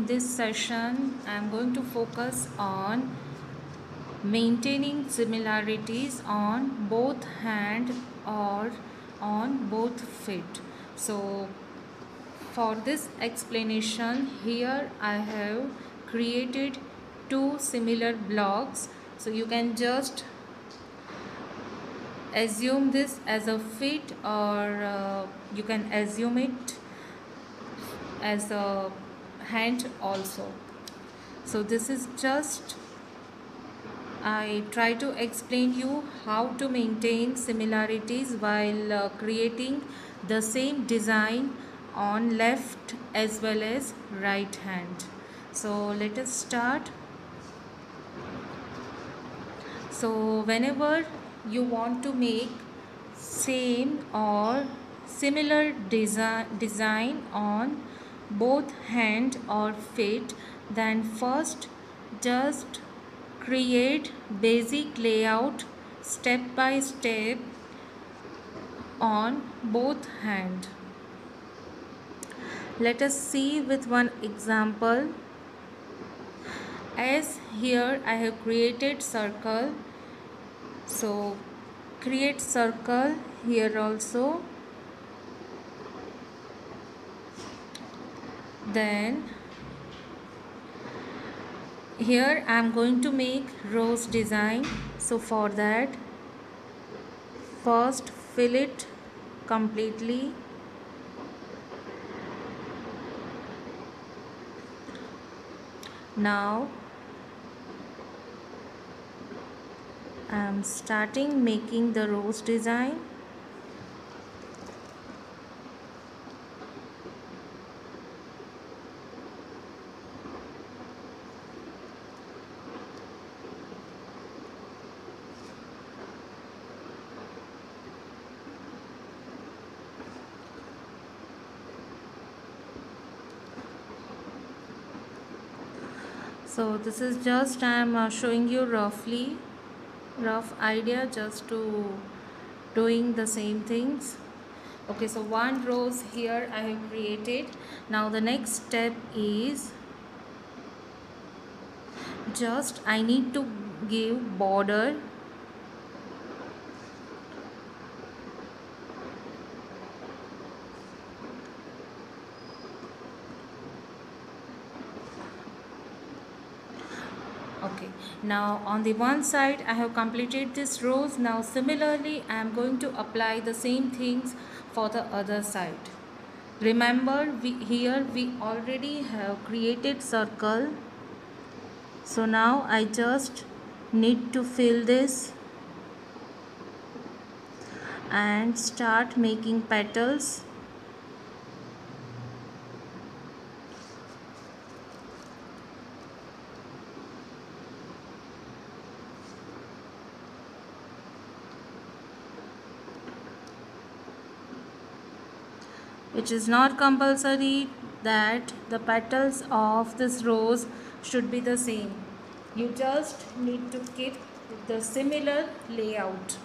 in this session I am going to focus on maintaining similarities on both hand or on both feet. So for this explanation here I have created two similar blocks so you can just assume this as a feet or uh, you can assume it as a hand also. So this is just I try to explain you how to maintain similarities while uh, creating the same design on left as well as right hand. So let us start. So whenever you want to make same or similar design design on both hand or feet then first. Just create basic layout step by step on both hand. Let us see with one example. As here I have created circle. So create circle here also then here I am going to make rose design. So for that first fill it completely. Now I am starting making the rose design so this is just I am uh, showing you roughly rough idea just to doing the same things. Okay so one rose here I have created. Now the next step is just I need to give border okay. Now on the one side I have completed this rose now similarly I am going to apply the same things for the other side. Remember we here we already have created circle. So now I just need to fill this and start making petals it is not compulsory that the petals of this rose should be the same. You just need to keep the similar layout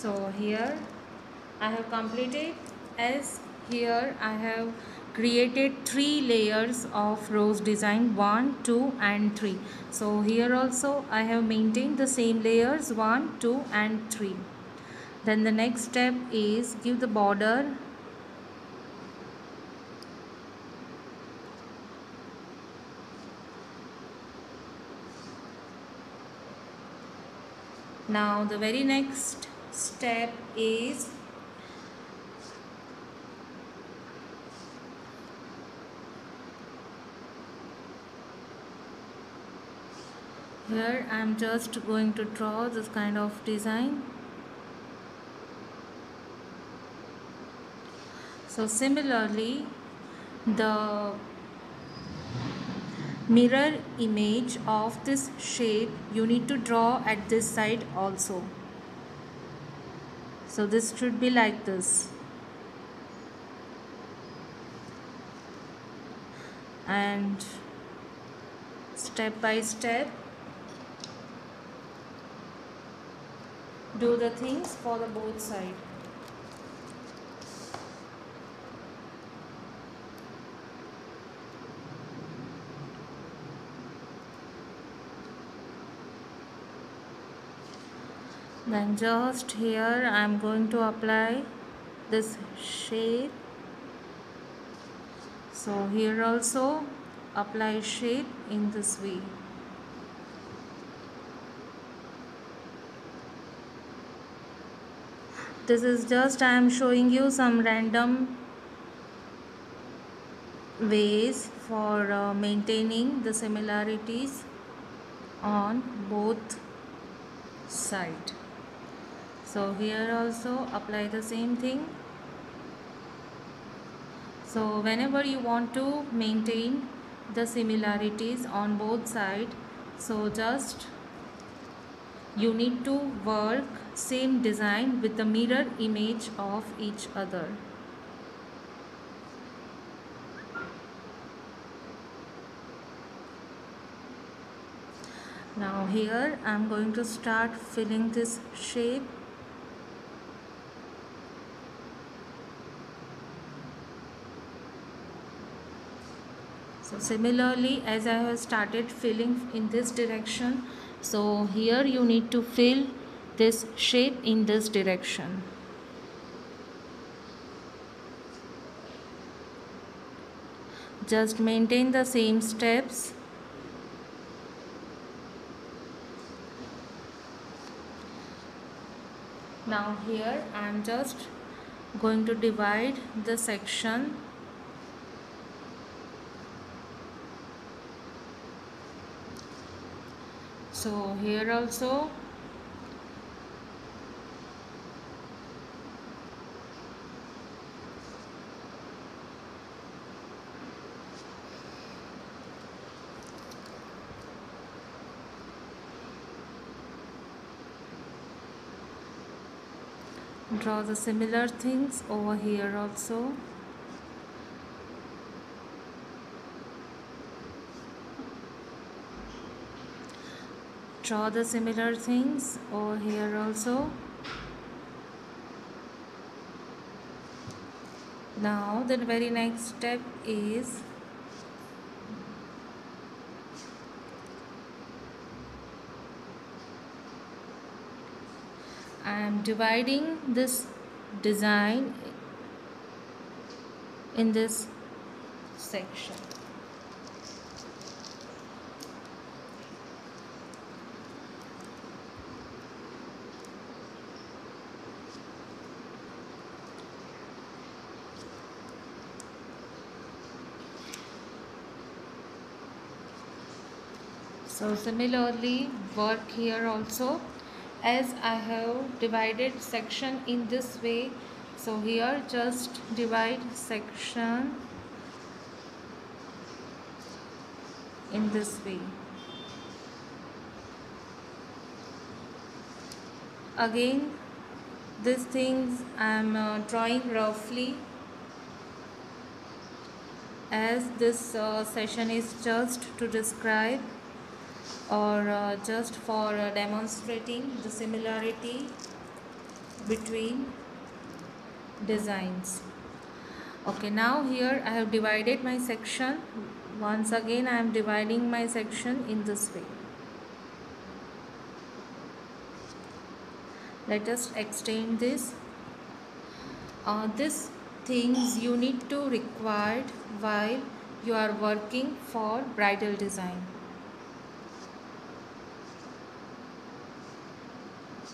so here I have completed. As here I have created three layers of rose design 1 2 and 3 so here also I have maintained the same layers 1 2 and 3 then the next step is give the border now the very next step is here. I am just going to draw this kind of design. So similarly the mirror image of this shape you need to draw at this side also so this should be like this. And step by step do the things for the both side then just here I am going to apply this shape so here also apply shape in this way. This is just I am showing you some random ways for uh, maintaining the similarities on both side so here also apply the same thing. So whenever you want to maintain the similarities on both sides so just you need to work same design with the mirror image of each other. Now here I'm going to start filling this shape so similarly as I have started filling in this direction so here you need to fill this shape in this direction. Just maintain the same steps. Now here I am just going to divide the section so here also draw the similar things over here also draw the similar things over here also. Now the very next step is I am dividing this design in this section so similarly work here also. As I have divided section in this way so here just divide section in this way. Again these things I am uh, drawing roughly as this uh, session is just to describe or uh, just for uh, demonstrating the similarity between designs. Okay now here I have divided my section. Once again I am dividing my section in this way. Let us extend this. Uh, this things you need to require while you are working for bridal design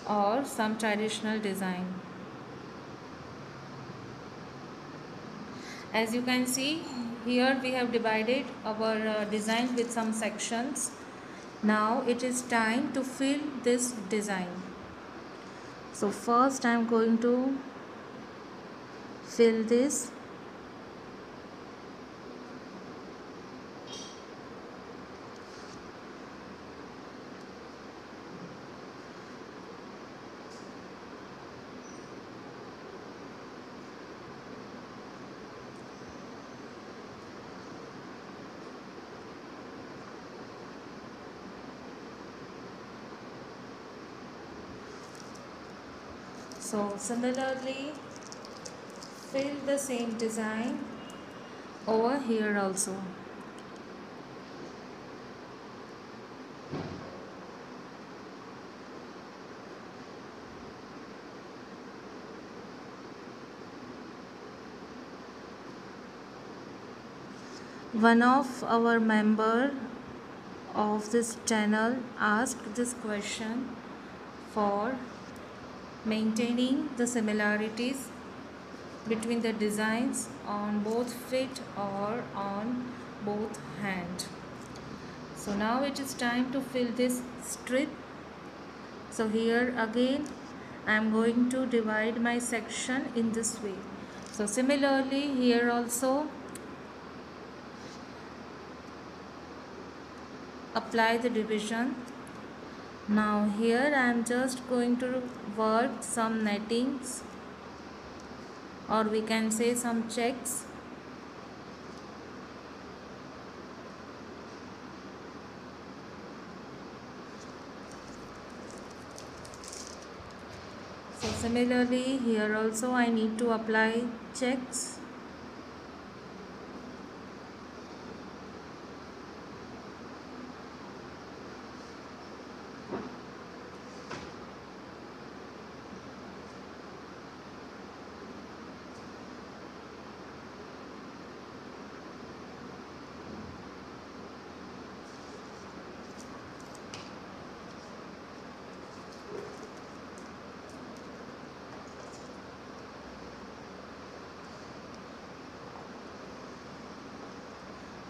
or some traditional design. As you can see here we have divided our uh, design with some sections. Now it is time to fill this design. So first I am going to fill this so similarly fill the same design over here also. One of our member of this channel asked this question for maintaining the similarities between the designs on both feet or on both hand. So now it is time to fill this strip. So here again I am going to divide my section in this way. So similarly here also apply the division now here I am just going to work some nettings or we can say some checks. So similarly here also I need to apply checks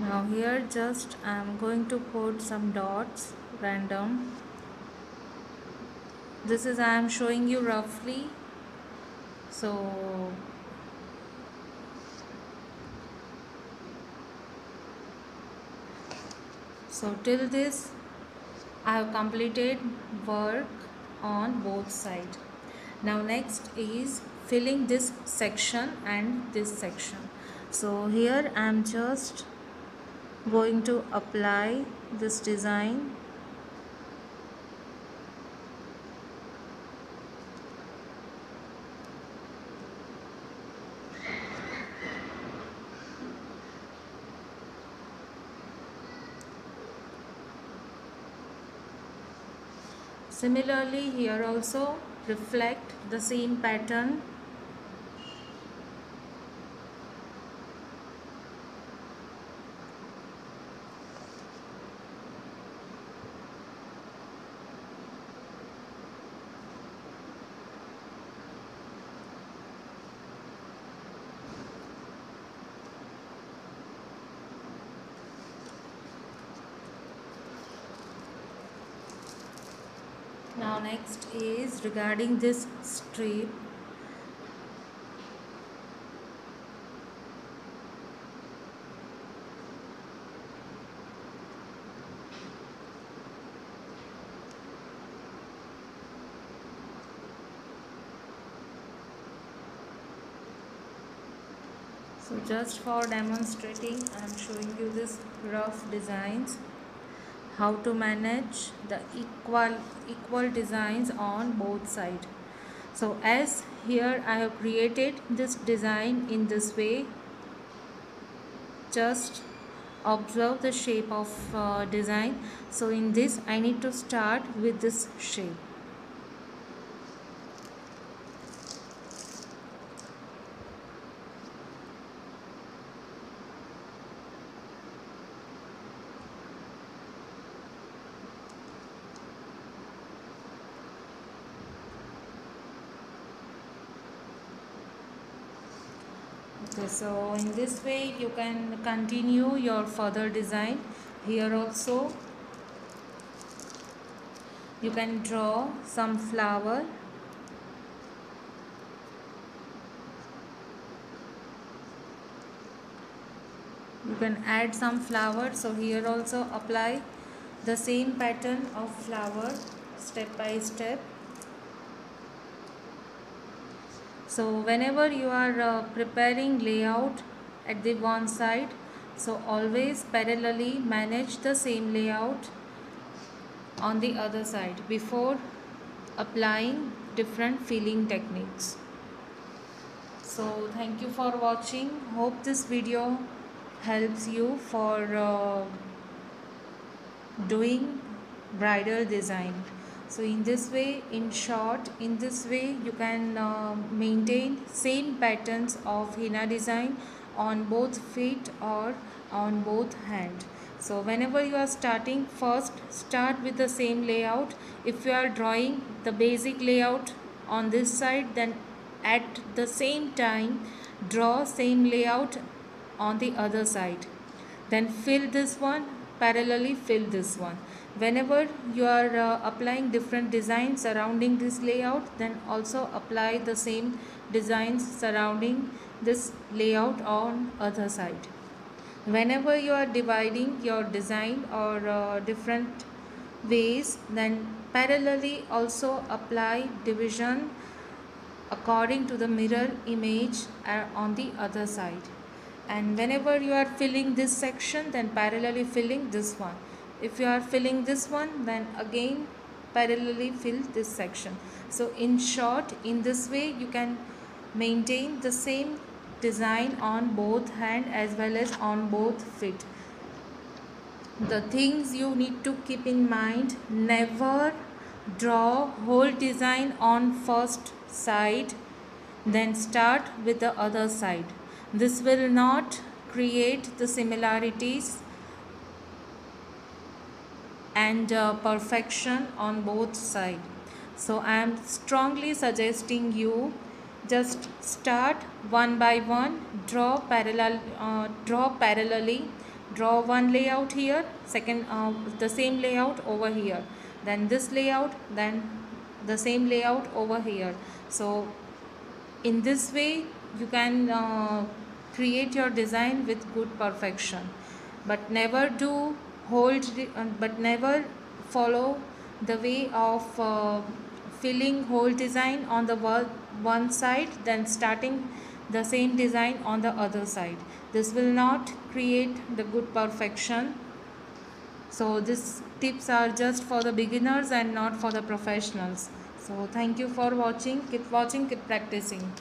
now here just I am going to put some dots random. This is I am showing you roughly. So so till this I have completed work on both sides now next is filling this section and this section. So here I am just going to apply this design. Similarly here also reflect the same pattern now next is regarding this strip so just for demonstrating I am showing you this rough designs how to manage the equal equal designs on both sides so as here I have created this design in this way. Just observe the shape of uh, design. So in this I need to start with this shape okay so in this way you can continue your further design. Here also you can draw some flower. You can add some flower. So here also apply the same pattern of flower step by step so whenever you are uh, preparing layout at the one side so always parallelly manage the same layout on the other side before applying different filling techniques. So thank you for watching. Hope this video helps you for uh, doing bridal design so in this way in short in this way you can uh, maintain same patterns of henna design on both feet or on both hand. So whenever you are starting first start with the same layout. If you are drawing the basic layout on this side then at the same time draw same layout on the other side. Then fill this one parallelly fill this one whenever you are uh, applying different designs surrounding this layout then also apply the same designs surrounding this layout on other side. Whenever you are dividing your design or uh, different ways then parallelly also apply division according to the mirror image uh, on the other side. And whenever you are filling this section then parallelly filling this one if you are filling this one then again parallelly fill this section. So in short in this way you can maintain the same design on both hand as well as on both feet. The things you need to keep in mind never draw whole design on first side then start with the other side. This will not create the similarities and uh, perfection on both sides so i am strongly suggesting you just start one by one draw parallel uh, draw parallelly draw one layout here second uh, the same layout over here then this layout then the same layout over here. So in this way you can uh, create your design with good perfection. But never do hold uh, but never follow the way of uh, filling whole design on the one side then starting the same design on the other side. This will not create the good perfection. So these tips are just for the beginners and not for the professionals. So thank you for watching. Keep watching keep practicing